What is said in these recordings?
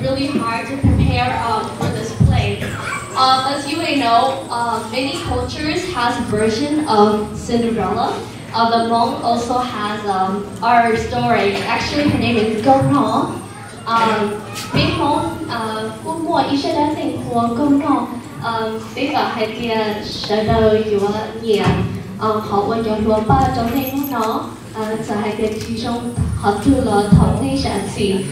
really hard to prepare um, for this play. Um, as you may know, uh, many cultures has version of Cinderella. Uh, the Hmong also has um, our story. Actually, her name is Nkauj Nog. Um, Hmong, uh, cũng mua ý sẽ đến tình của Nkauj Nog. Um, bây giờ hai sẽ đời của nhiều. Um, họ quan trọng của ba trong này nó. Giờ hai kia chỉ trong họ thu là thống sĩ.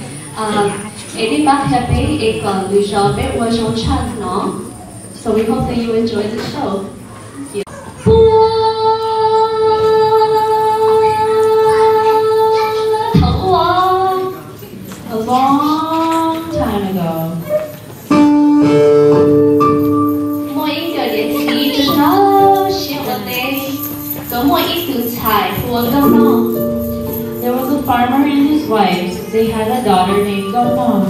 Eddie Bach Happy, bé qua trong chân. So we hope that you enjoy the show. There was a farmer and his wife. They had a daughter named Nkauj Nog.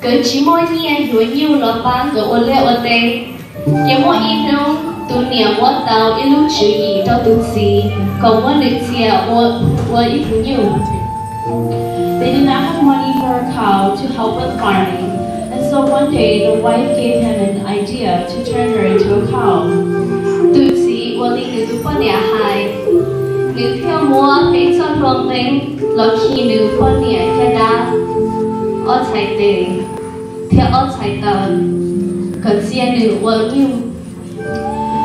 Cứ chỉ mỗi nhẹ đuổi nhiều là ba cái ở lệ ở đây Cái mỗi ít nông tu niệm mỗi tàu ít lúc chữ ý cho tu sĩ Có mỗi được chia ở ở ít nhiều They did not have money for a cow to help with farming, and so one day the wife gave him an idea to turn her into a cow. Tu sĩ ở đi nữ tu nhà hai Theo trong rong tính Là khi nữ nhà theo đá Ở tề ở Cần xe nữ nhiều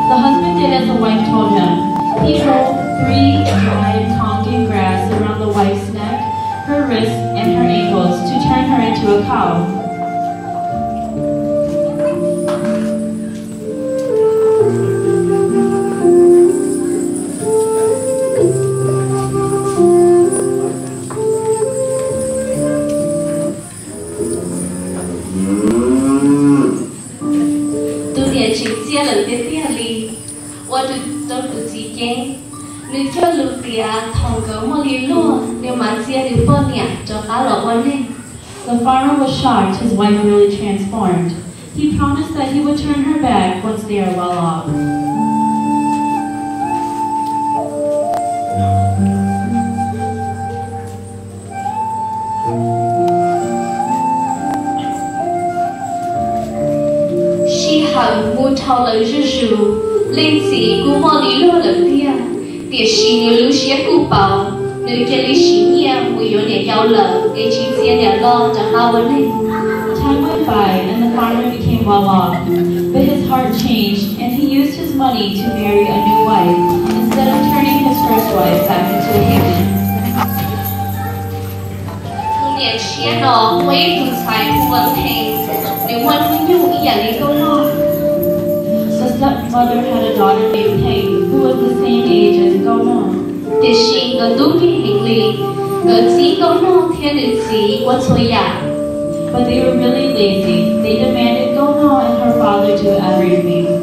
The husband did as the wife told him. He rolled three dried Tongan grass around the wife's neck, her wrists, and her ankles to turn her into a cow. The farmer was shocked his wife really transformed. He promised that he would turn her back once they are well off. She hận mua thao lời rư rù Lên sĩ của mò lý lô lần tia Tiệt sĩ nếu lưu Time went by and the farmer became well off, but his heart changed and he used his money to marry a new wife instead of turning his first wife back into a heathen. The stepmother had a daughter named Peng who was the same age as Nkauj Nog. Tiệt sĩ ngờ tú kỳ hình lì Ngờ sĩ câu lo thiên sĩ quân But they were really lazy. They demanded Nkauj Nog and her father do everything.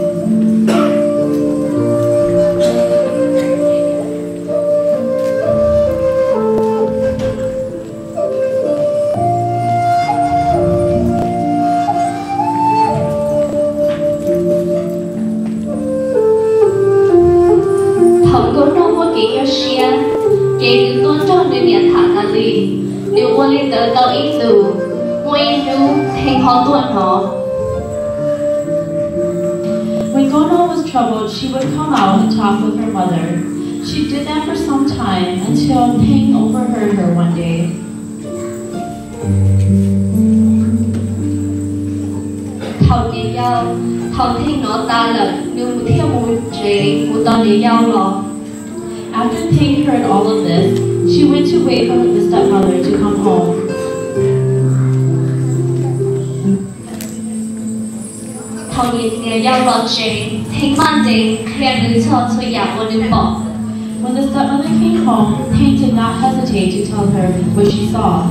Nữ ua lên tớ tao ít Mua in nữ thành khó tuần nó When Nkauj Nog was troubled, she would come out and talk with her mother. She did that for some time until Ping overheard her one day. Thầu địa ta Nữ một theo một chế Một tòa địa giao After Ping heard all of this, she went to wait for the stepmother to come home. Bỏ When the stepmother came home, Ping did not hesitate to tell her what she saw.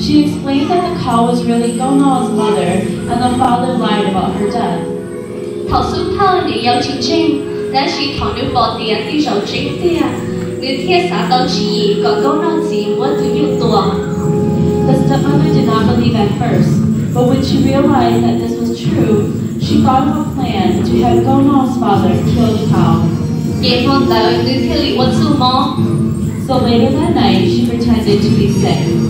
She explained that the cow was really Nkauj Nog's mother, and the father lied about her death. Thảo sư thơ để yêu chính trình Đã chỉ thảo nữ bỏ tiền đi rầu chính tiền Nữ thiết xã tàu chỉ Có câu nói gì muốn tụi nhung tuồng The stepmother did not believe at first, but when she realized that this was true, she thought of a plan to have Nkauj Nog's father kill the cow. Vậy hôn tới nữ thiết lý quân sư mong So later that night, she pretended to be sick.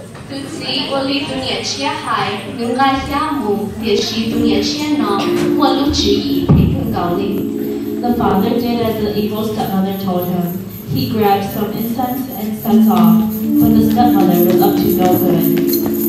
Tutsi Hai, Nungai Yeshi Yi, The father did as the evil stepmother told him. He grabbed some incense and set off, but the stepmother was up to no good.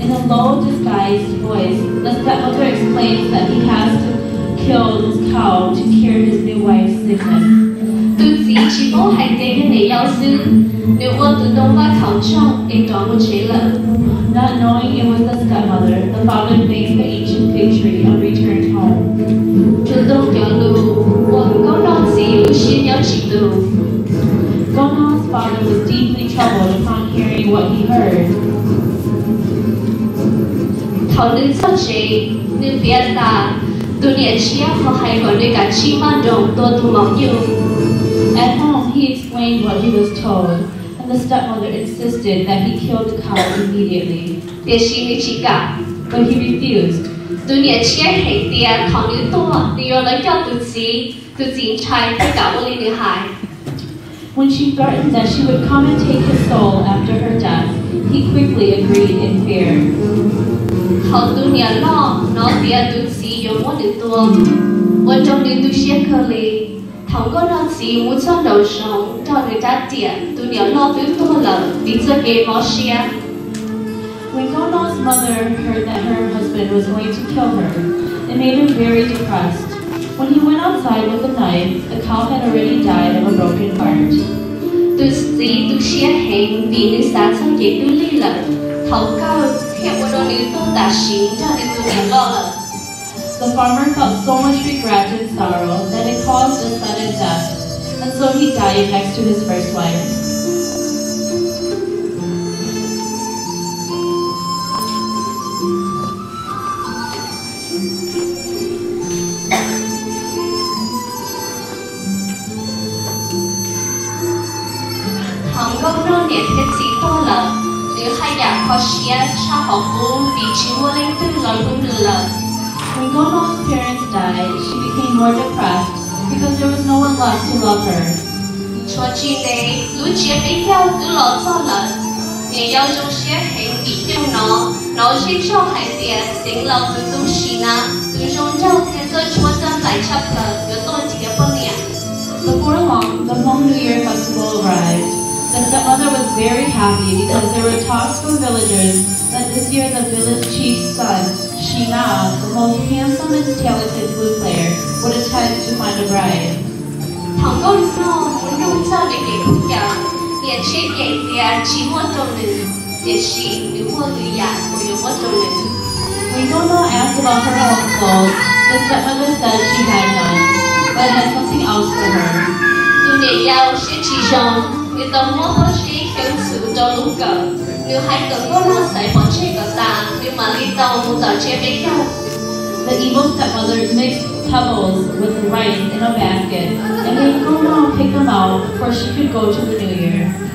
In a low, disguised voice, the stepmother explains that he has to kill his cow to cure his new wife's sickness. Gì chỉ có hành tế cái này giao sư Nếu quân từ đông và khảo trọng để đó một Not knowing it was the stepmother, the father thanked the ancient tree and returned home. Nkauj Nog's father was deeply troubled upon hearing what he heard. At home, he explained what he was told, and the stepmother insisted that he kill the cow immediately. But he refused. Từ địa chia hệ tiền thảo nữ to Điều lấy cho từ gì Từ gì trai tất cả vô lý nữ hài When she threatened that she would come and take his soul after her death, he quickly agreed in fear. When Nkauj Nog's mother heard that her husband was going to kill her, it made her very depressed. When he went outside with a knife, the cow had already died of a broken heart. Từ gì từ chia hành Vì nữ sáng sang dễ từ lý lợi Thảo cao Hiện bộ đồ nữ tô tả xính Cho nên từ địa lo lợi The farmer felt so much regret and sorrow that it caused a sudden death, and so he died next to his first wife. Mua lên tư lời cũng được lợi When Nkauj Nog's parents died, she became more depressed because there was no one left to love her. Cho chi tế Lũ chia với nhau cứ lọ cho lợi Nhà nhau trong xia hành bị tiêu nó. Nó chỉ cho hành tiền Tính lòng từ tu xì na Từ trong nhau Thế giới chúa tâm lại chấp lợi Nhớ tôn thiệp bất niệm Before long, the Hmong New Year festival arrived. Was very happy because there were talks from villagers that this year the village chief's son, Shina, the most handsome and talented flute player, would attempt to find a bride. Nữ When Nkauj Nog asked about her own clothes, the stepmother said she had none, but had something else for her. Tụi để giao sẽ chỉ rong The evil stepmother mixed pebbles with rice in a basket. And made Nkauj Nog pick them out before she could go to the New Year.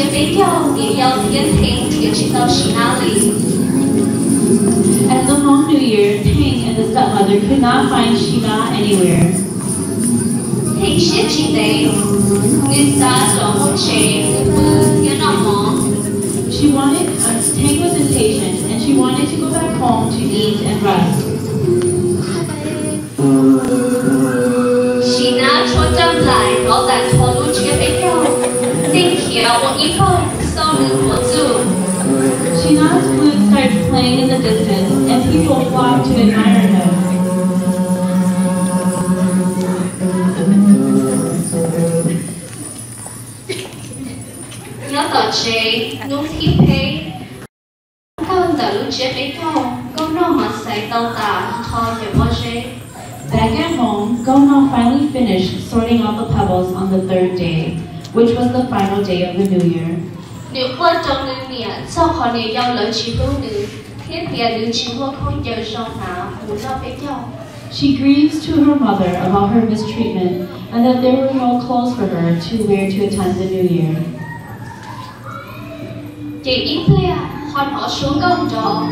也没掉，也要天平也去到去哪里。At the Lunar New Year, Ping and the stepmother could not find Shima anywhere. Ping 写起来，你咋总不写？不，你那么。She wanted, uh, Ping was impatient, and she wanted to go back home to eat and rest. She now told all that told you to you playing in the distance, and people flock to admire him. Tờ chế nung thi phê Cao tờ lưu chia với nhau Có nó mà tàu tà bó chế Back at home, Nkauj Nog finally finished sorting out the pebbles on the third day, which was the final day of the new year. Nếu quan trọng nữ mẹ Sau họ nếu nhau lợi chỉ lưu nữ Thiết bìa nữ chỉ mua không giờ sau nào Muốn lo với nhau She grieves to her mother about her mistreatment and that there were no clothes for her to wear to attend the new year. Chị ít lẹ Họ xuống gông đó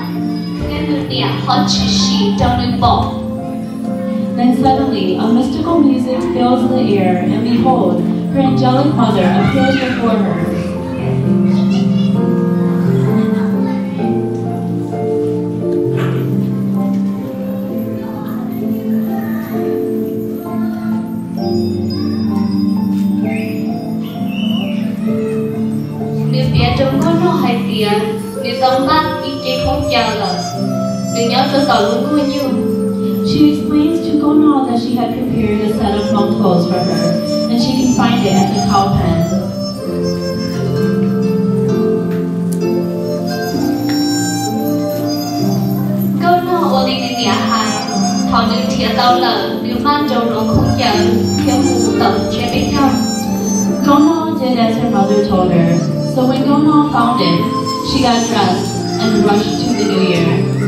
Nên nữ mẹ họ chỉ xì trong nữ bỏ Then suddenly, a mystical music fills the air, and behold, her angelic mother appears before her. She explains to Nkauj Nog that she had prepared a set of Hmong clothes for her, and she can find it at the cow pen. Câu nó ô đi đi nhà hai Thọ nữ thiệt tao trong Nkauj Nog did as her mother told her, so when Nkauj Nog found it, she got dressed and rushed to the new year.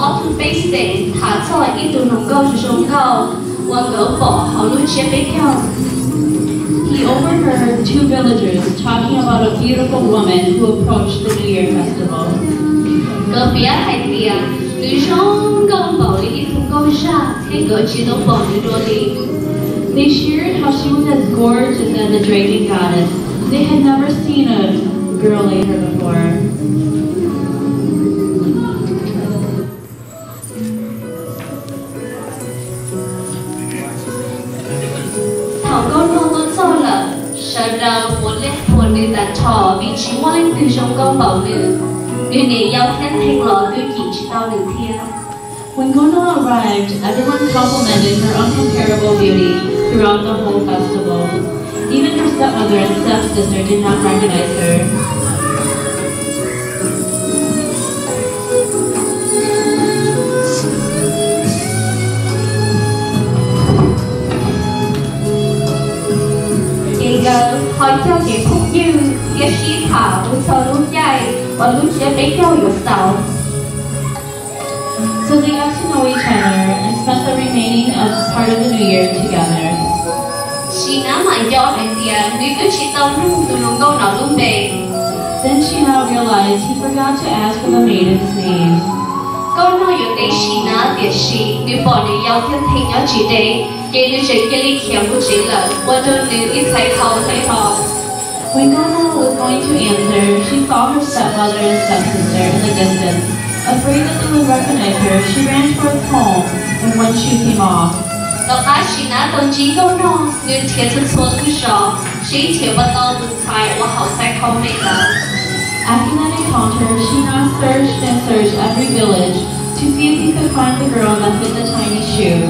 Có thân bế xịn Thả cho ít câu cho gỡ bỏ họ luôn chia bên nhau He overheard two villagers talking about a beautiful woman who approached the New Year festival. Thế They shared how she was as gorgeous as a dragon goddess. They had never seen a girl like her before. When Nkauj Nog arrived, everyone complimented her uncomparable beauty throughout the whole festival. Even her stepmother and stepsister did not recognize her. Chị gờ hỏi cho chị khúc dư Gia sĩ thảo sơ lúc chạy Và lúc sẽ lấy nhau dụ sầu So they got to know each other and spent the remaining of part of the New Year together. Chị ná mà do này tìa Nếu cứ chị tao rung từ lòng câu nào luôn bề Then she now realized he forgot to ask for the maiden's name. Câu nói dụ đây chị ná tìa chị Nếu bỏ nữ giao thiên thành nhỏ chị đây Chị nữ chị cái lý khéo của chị là Qua đơn nữ ít thấy khâu thấy họ When Nkauj Nog was going to answer, she saw her stepmother and stepsister in the distance. Afraid that they would recognize her, she ran towards home, and one shoe came off. Đọc á chị ná tổng chí câu nó Nếu thiệt thân số cứ rõ Chị thiệt bắt đầu tự thái Và họ sẽ không mê là After that encounter, she now searched and searched every village to see if he could find the girl that fit the tiny shoe.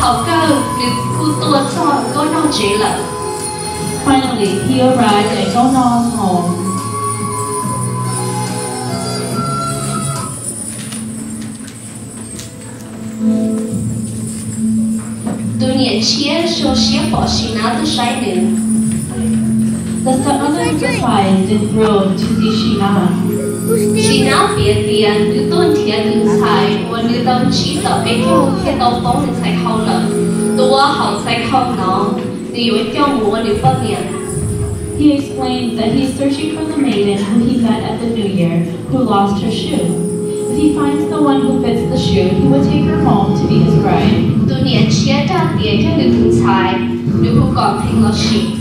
Thảo cơ Nếu khu tuột cho câu nó chế là Finally, he arrived at Gono's home. Từ niệm Finally, he arrived at Donald's home. Dunyachia Shoshiepo Shinada Shaidin. The other surprised and groaned to see Shina. Shina biệt tiền cứ tôn thiệt cứ xài và như tâm trí tập bên trong khi tàu phóng thì xài không nợ. Tôi hỏng xài không nọ. 呢，你以为叫我你不念？ He explained that he is searching for the maiden who he met at the New Year who lost her shoe. If he finds the one who fits the shoe, he will take her home to be his bride. 多年前的别叫你你菜，你不讲听了是。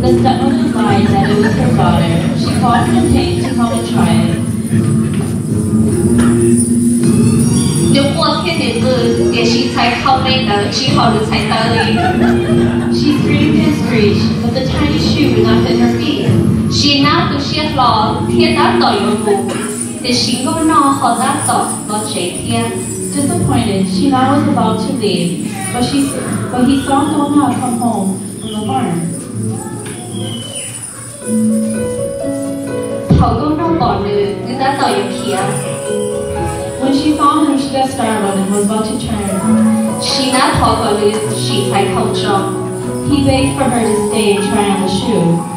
The stepmother lied that it was her daughter. She called for Ping to come and try it. 如果天你是也是才靠背的，只好你才得力。 but the tiny shoe would not fit her feet. She now could she at law, tears out the young Did she go now how that thought, not here? Disappointed, she now was about to leave, but she but he saw someone come home from the farm. When she found him, she got startled and was about to turn. She not พอก็ลืม she ใส่เข้าจอ he begged for her to stay and try on the shoe.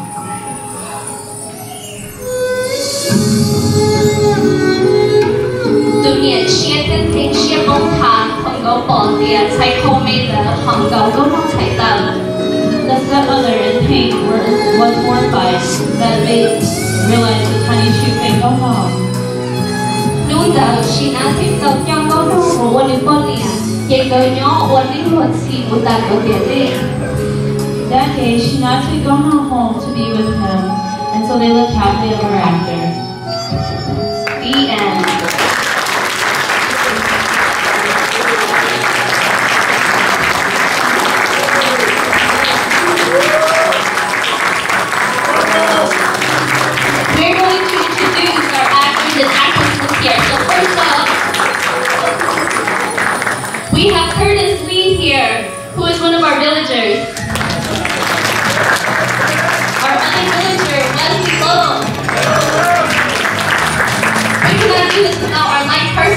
The stepmother in pain was mortified that they realized the tiny shoe can go wrong. No doubt she asked tập cho có đâu của quân quân liền Dạy the young one đến luật xì của ta của biệt that day she not to be gone home to be with him, and so they lived happily ever after. The end. We have Curtis Lee here, who is one of our villagers.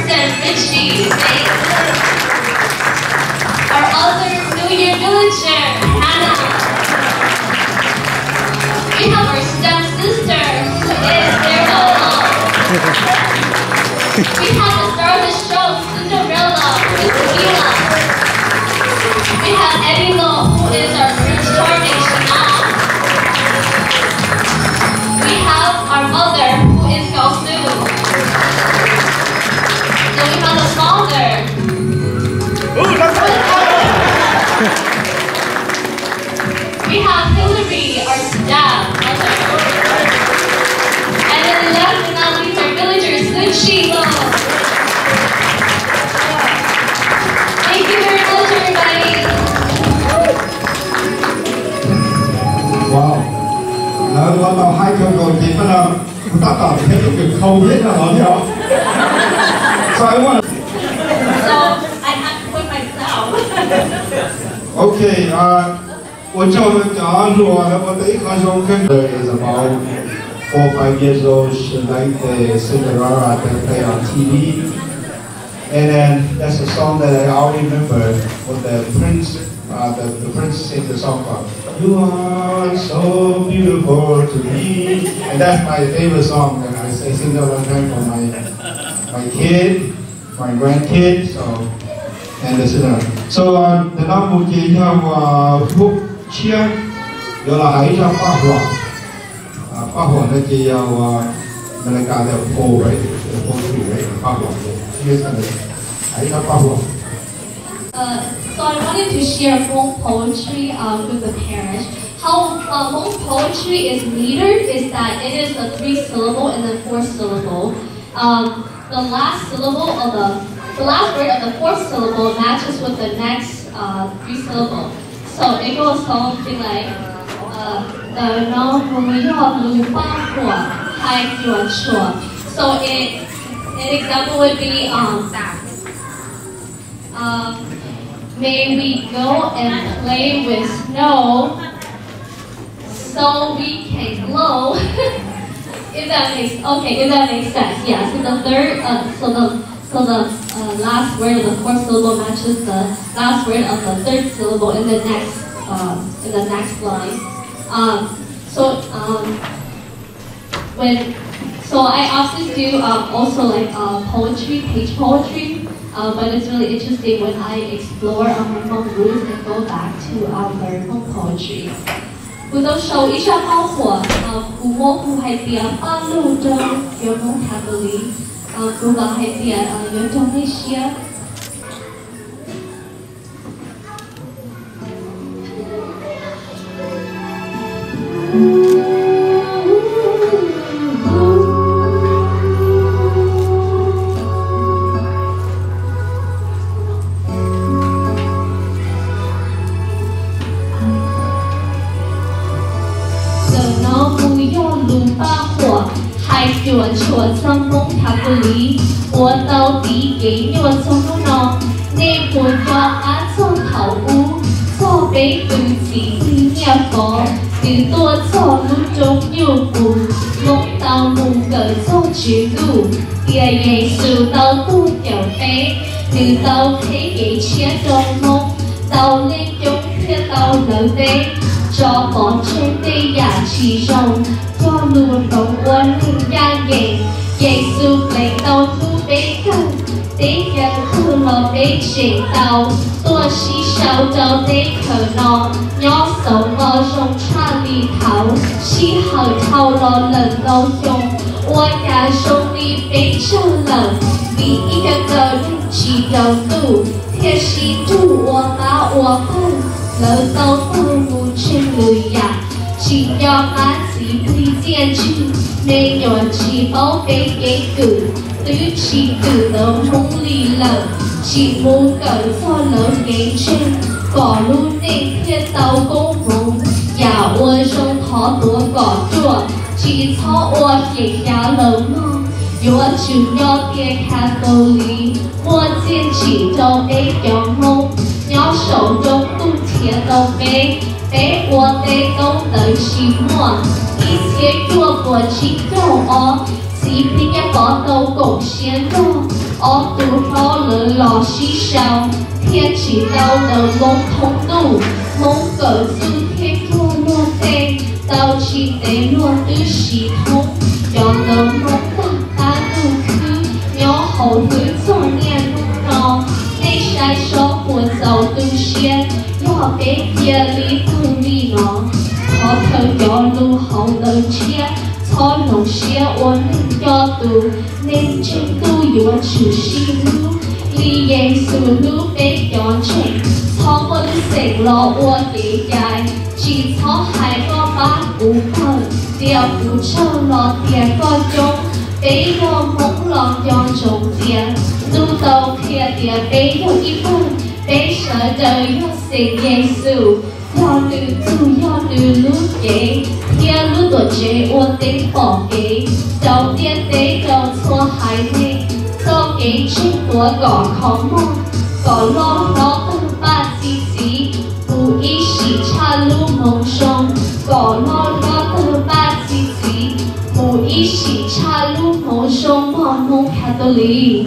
Light Richie. Our other New Year villager, Hannah. We have our stepsister, who is their. We have the star of the show, Cinderella, who is Mila. We have Eddie Lowe, who is our Prince Charming, Chanel. We have our mother, who is Gosu. Hillary, our staff. And then last but not least, our villagers, Good Sheila. Thank you very much, everybody. Wow. Đó, nó tao hai câu câu chỉ mà là ta tao thì cái việc khâu hết là nó I want. So I have to put myself. Okay. Uh, what about four or five years old. She the Cinderella that play on TV. And then that's a song that I always remember with the prince, uh, the, the prince sings the song called You Are So Beautiful to Me. And that's my favorite song. And I, I sing that one time for my, my kid, my grandkid. So, and the Cinderella. So uh, the number Mục Chi have uh, so I wanted to share Hmong poetry um, with the parish. How uh, Hmong poetry is metered is that it is a three syllable and then four syllable. Um, the last syllable of the the last word of the fourth syllable matches with the next uh, three syllable. So it goes something like uh, the no So it an example would be um, um, may we go and play with snow so we can glow. if that makes okay, if that makes sense, yeah. So the third, uh, so the so the uh, last word of the fourth syllable matches the last word of the third syllable in the next um, in the next line. Um, So um, when so I also do um, also like uh, poetry, page poetry. Uh, but it's really interesting when I explore um, my Hmong roots and go back to um, learn Hmong poetry. 我都手一下包火，啊，古摸古海边半路中有梦塔 어, 그와 하이피아 어, 연통 해시아 些。有错怎梦他不离，我到底给你我从不孬，你不要俺从头屋，错被对自己念佛，最多错路中有步，梦到梦个走绝路，夜夜数到不掉飞，直到黑夜切中梦，到林中却到了飞，找房前的牙齿中。 路走弯弯，家境家境难走，难看。爹娘苦劳爹爹，娘多是受着爹疼。娘受我上车里头，死后头来冷灶上，我家兄弟辈上人，第一个路是条路，他是土娃子娃夫，来到土屋村里呀，是要买几？Tiên chi nên nhỏ chỉ bảo cái cái cử tứ chỉ cử đầu mông lì lợn chỉ muốn cởi cho lớn cái trên cỏ luôn nên thiên tàu công vùng nhà ua trong thó tua cỏ chùa chỉ thó ua cái nhà lớn ngon yếu chữ nhỏ kia khá tô lý mua tiên chỉ cho bế kéo mông nhỏ sầu trong tu thiệt đầu bế 给我的功德心莫，一切做过情肉哦，西平一个都贡献多，哦都好了老西烧，天气到了梦通度，梦个主天多落地，到起得落的系统，要能梦大大都去，要后悔做 học tế chia lý tu nó họ thở cho lu hậu lời chia thôi lòng chia uốn cho tù nên chân tu yuan chữ si lu li yang su lu tế cho chèn thọ quân sẹn lo uốn tế dài chỉ thọ hai có ba cú thở tiêu cú sâu lo tiền có chống tế lo mong lo cho chống tiền tu tàu kia tiền tế theo ý phương 一分。Bây sợ đời yo sinh Giêsu Yo lưu tu yo lưu lũ kế Kia lũ tổ chế ua tinh bỏ kế Đầu tiên tế đầu xua hai thế Do kế trên của gõ khó mong Gõ lo nó tân ba xí xí Bù ý xí cha lu mong sông Gõ lo nó tân ba xí xí Bù ý xí cha lu mong sông Mong mong Catholic